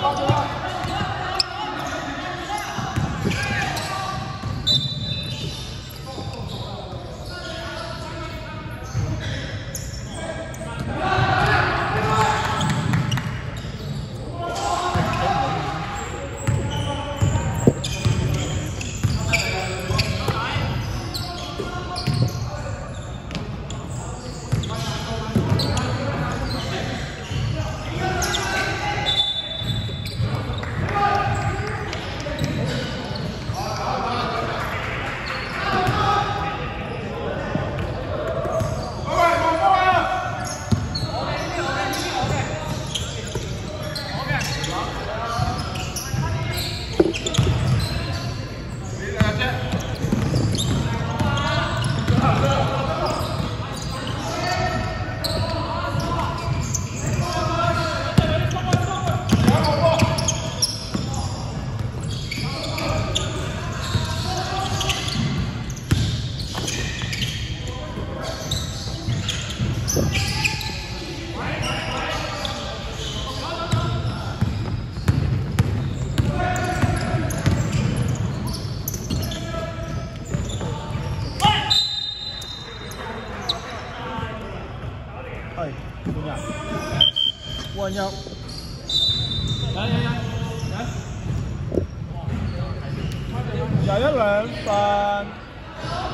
帮助他。有一兩份，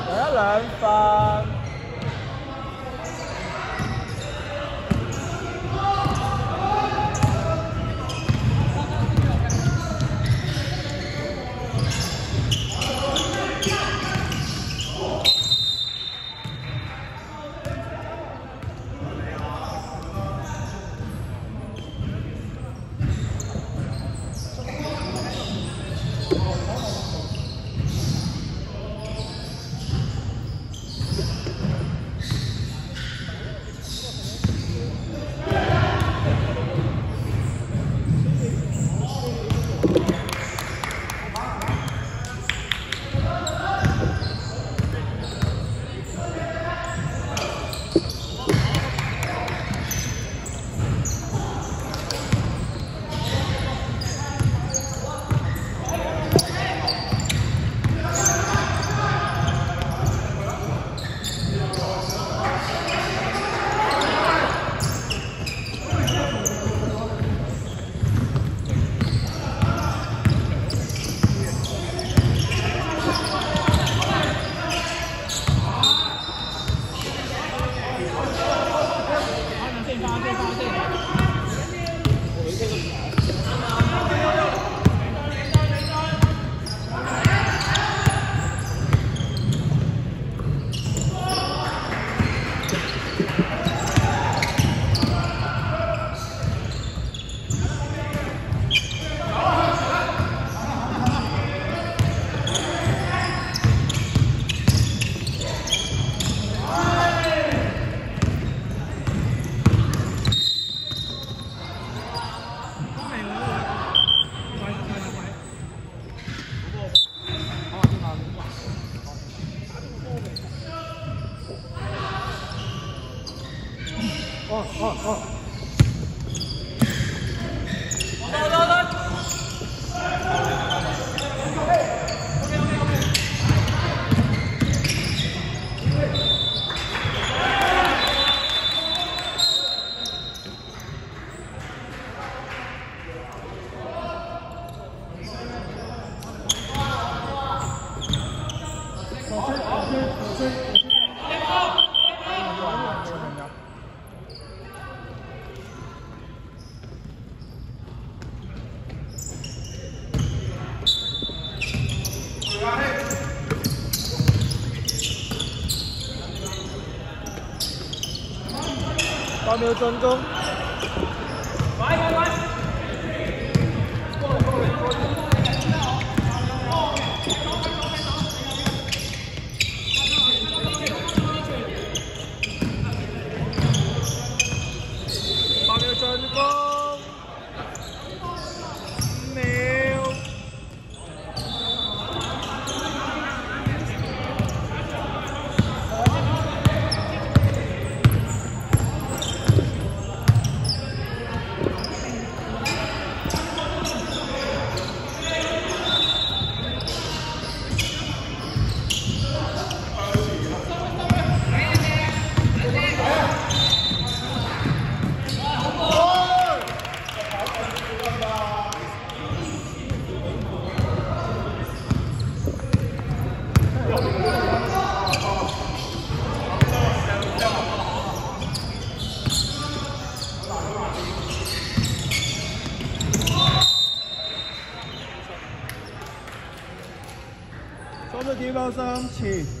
有一兩份。八秒进攻。地包三起。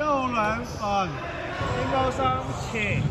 肉软粉，身高三尺。